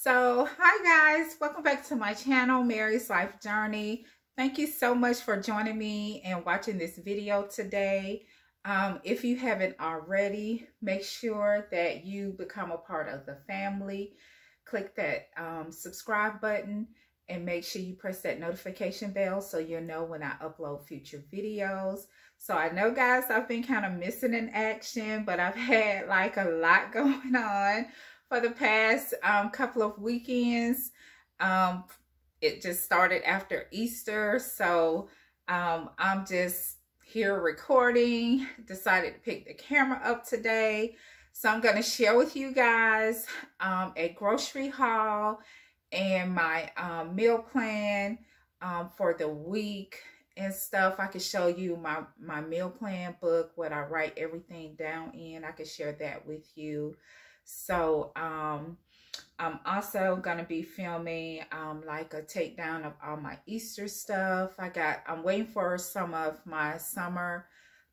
So, hi guys, welcome back to my channel, Merry's Life Journey. Thank you so much for joining me and watching this video today. Um, if you haven't already, make sure that you become a part of the family. Click that um, subscribe button and make sure you press that notification bell so you'll know when I upload future videos. So I know guys, I've been kind of missing in action, but I've had like a lot going on for the past um, couple of weekends. Um, it just started after Easter. So um, I'm just here recording, decided to pick the camera up today. So I'm going to share with you guys um, a grocery haul and my um, meal plan um, for the week and stuff. I could show you my, my meal plan book, what I write everything down in. I could share that with you. So um, I'm also going to be filming um, like a takedown of all my Easter stuff. I got, I'm waiting for some of my summer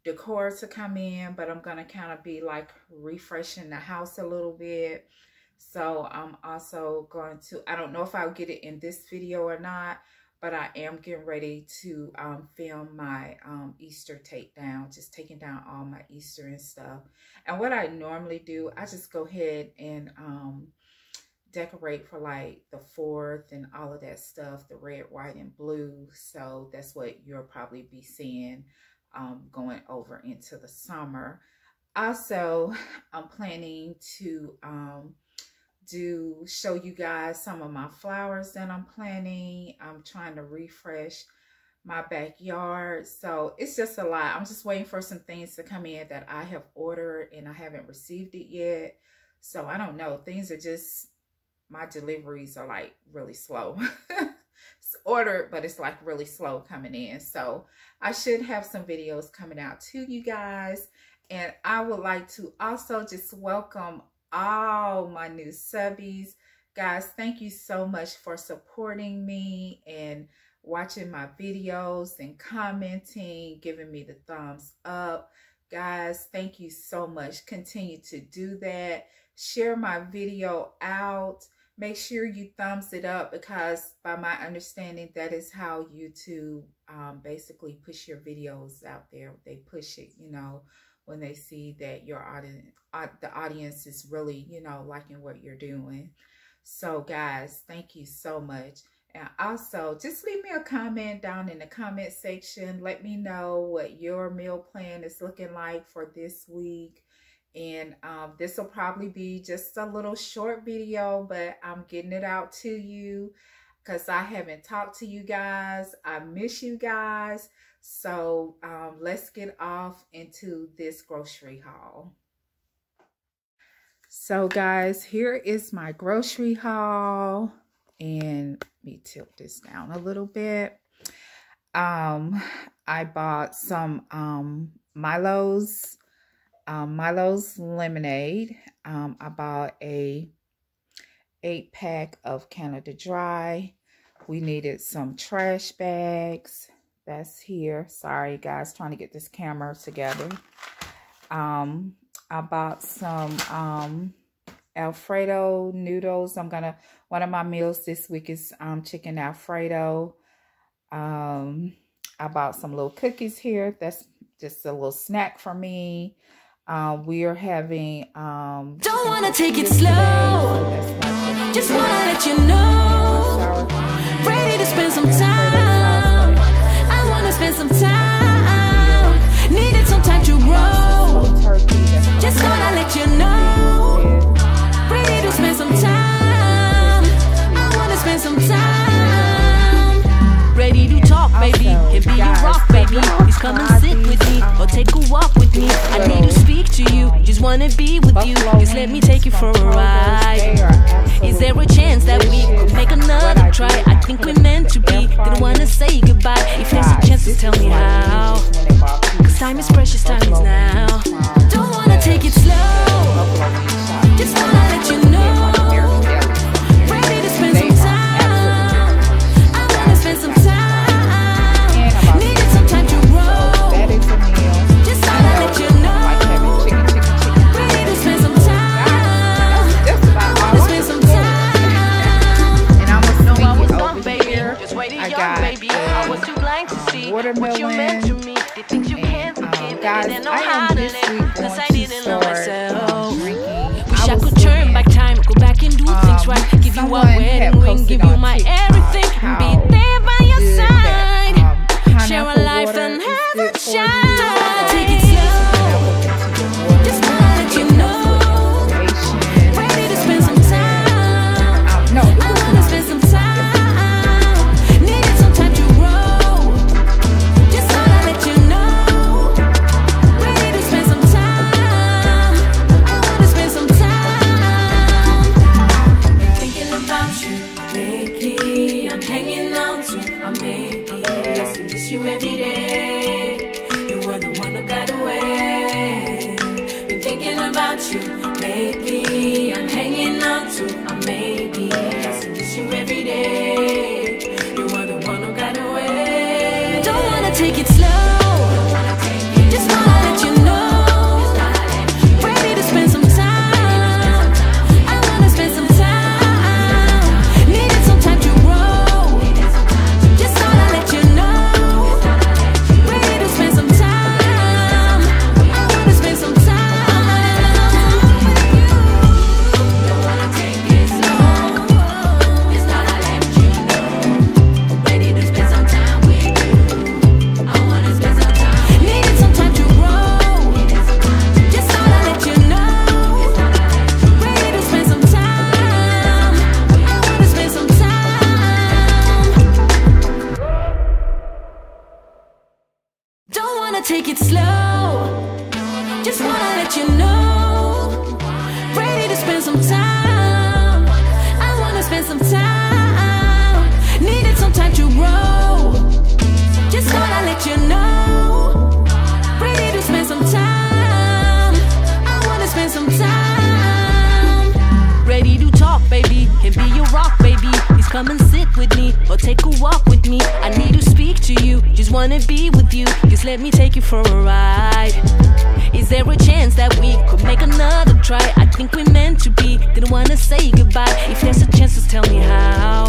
decor to come in, but I'm going to kind of be like refreshing the house a little bit. So I'm also going to, I don't know if I'll get it in this video or not, but I am getting ready to um, film my um, Easter takedown, just taking down all my Easter and stuff. And what I normally do, I just go ahead and um, decorate for like the 4th and all of that stuff, the red, white, and blue. So that's what you'll probably be seeing um, going over into the summer. Also, I'm planning to um, do show you guys some of my flowers that I'm planting. I'm trying to refresh my backyard. So it's just a lot. I'm just waiting for some things to come in that I have ordered and I haven't received it yet. So I don't know. Things are just, my deliveries are like really slow. it's ordered, but it's like really slow coming in. So I should have some videos coming out to you guys. And I would like to also just welcome all my new subbies. Guys, thank you so much for supporting me and watching my videos and commenting, giving me the thumbs up. Guys, thank you so much. Continue to do that. Share my video out. Make sure you thumbs it up because by my understanding, that is how YouTube um, basically push your videos out there. They push it, you know, when they see that your audience, the audience is really, you know, liking what you're doing. So guys, thank you so much. And also, just leave me a comment down in the comment section. Let me know what your meal plan is looking like for this week. And um, this will probably be just a little short video, but I'm getting it out to you because I haven't talked to you guys. I miss you guys. So um, let's get off into this grocery haul. So guys, here is my grocery haul. And let me tilt this down a little bit. Um, I bought some um, Milo's, um, Milo's lemonade. Um, I bought a eight pack of Canada Dry. We needed some trash bags that's here. Sorry, guys, trying to get this camera together. Um, I bought some um, Alfredo noodles. I'm gonna, one of my meals this week is um, chicken Alfredo. Um, I bought some little cookies here. That's just a little snack for me. Uh, we are having... Um, Don't want to take it slow. Just want to let you know. Ready to spend some time I wanna spend some time. Needed some time to grow. Just wanna let you know. Ready to spend some time. I wanna spend some time. Ready to talk, baby. Can be your rock, baby. Please come and sit with me or take a walk with me. I need to speak to you. Just wanna be with you. Just let me take you for a ride. Is there a chance that we could make another try? I think we're meant to be. Didn't wanna say goodbye. If there's a chance, just tell me how. Cause time is precious, time is now. Don't wanna take it slow. Just wanna let you know. You. Just let me take you for a ride. Is there a chance that we could make another try? I think we're meant to be. Didn't wanna say goodbye. If there's a chance, just tell me how.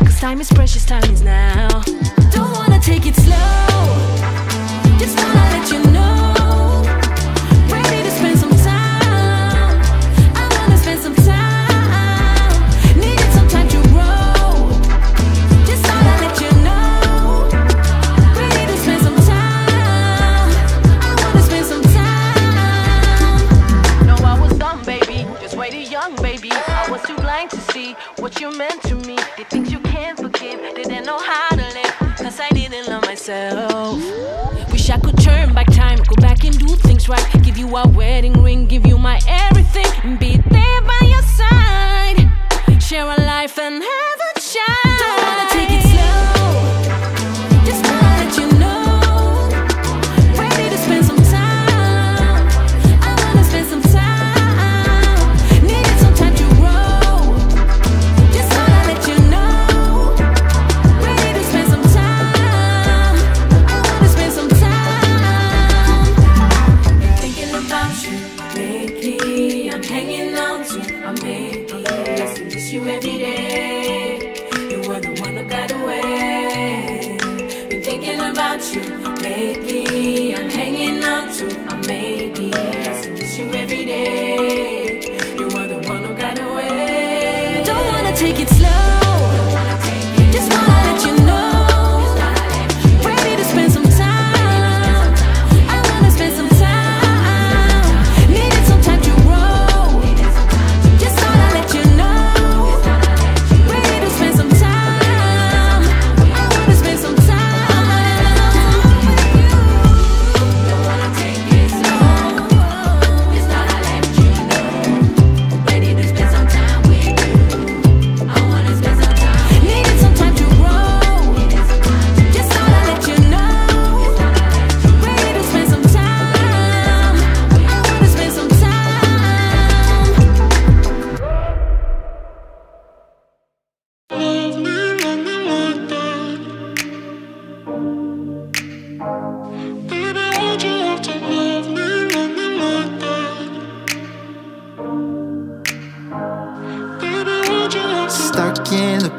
Cause time is precious, time is now. Don't wanna take it slow. Just wanna let you know. Young, baby. I was too blind to see what you meant to me. The things you can't forgive, didn't know how to live. Cause I didn't love myself. Wish I could turn back time, go back and do things right. Give you a wedding ring, give you my everything, and be there by your side. Share a life and have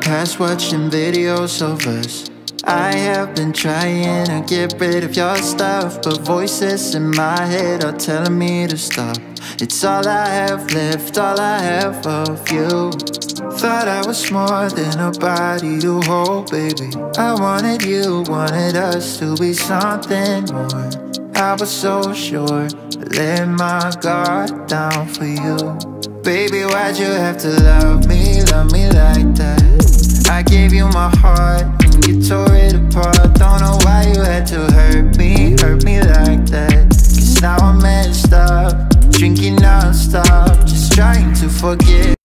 past watching videos of us. I have been trying to get rid of your stuff, but voices in my head are telling me to stop. It's all I have left, all I have of you. Thought I was more than a body to hold, baby. I wanted you, wanted us to be something more. I was so sure, let my guard down for you. Baby, why'd you have to love love me like that? I gave you my heart and you tore it apart. Don't know why you had to hurt me, hurt me like that. Cause now I'm messed up, drinking non-stop, just trying to forget.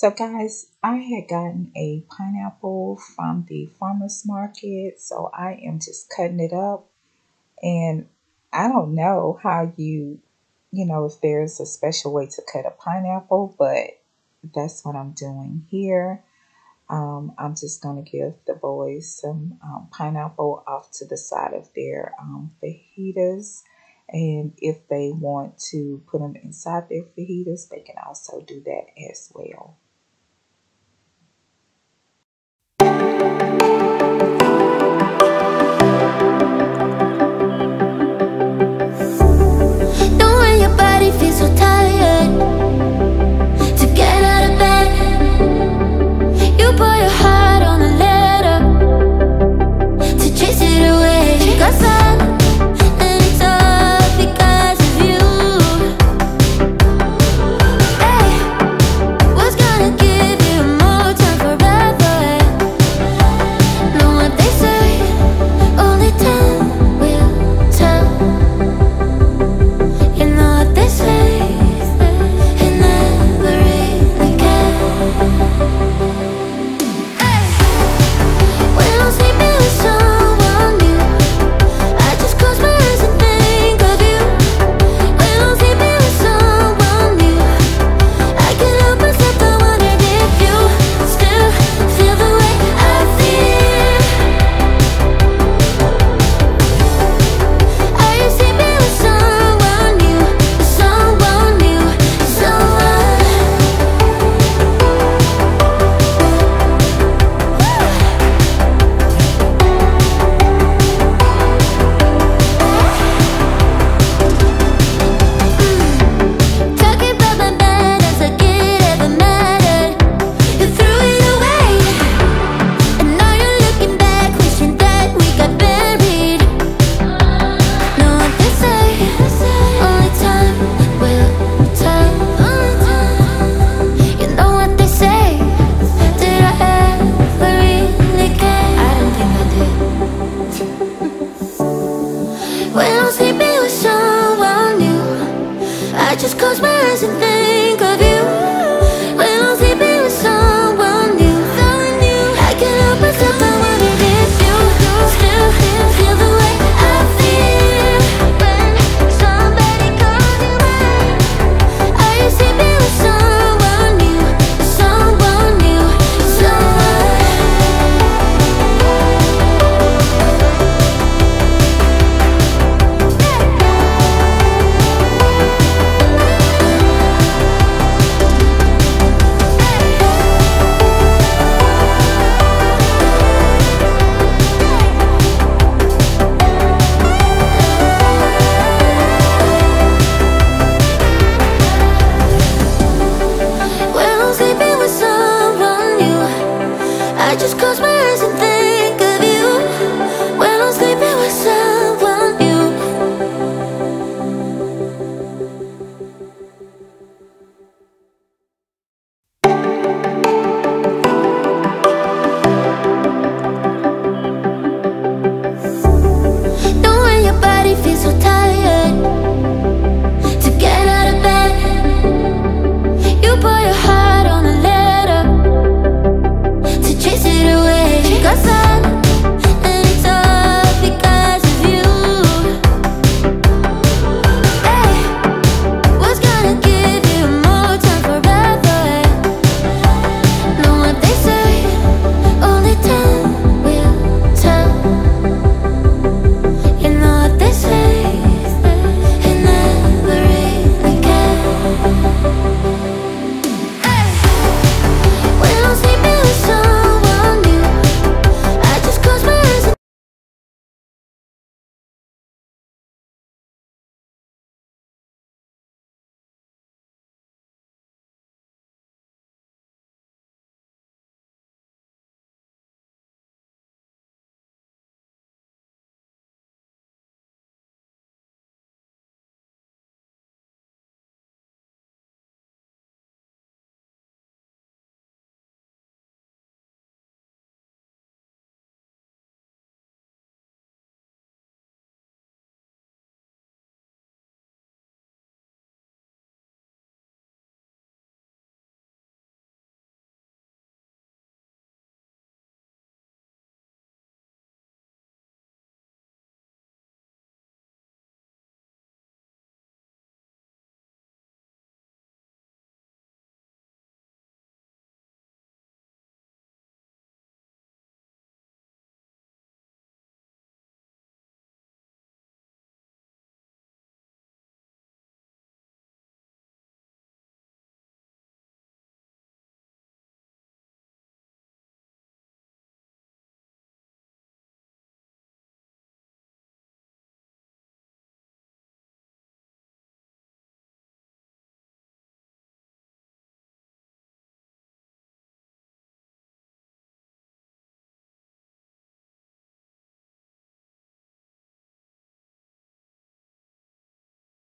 So, guys, I had gotten a pineapple from the farmer's market, so I am just cutting it up. And I don't know how you, you know, if there's a special way to cut a pineapple, but that's what I'm doing here. Um, I'm just going to give the boys some um, pineapple off to the side of their um, fajitas. And if they want to put them inside their fajitas, they can also do that as well.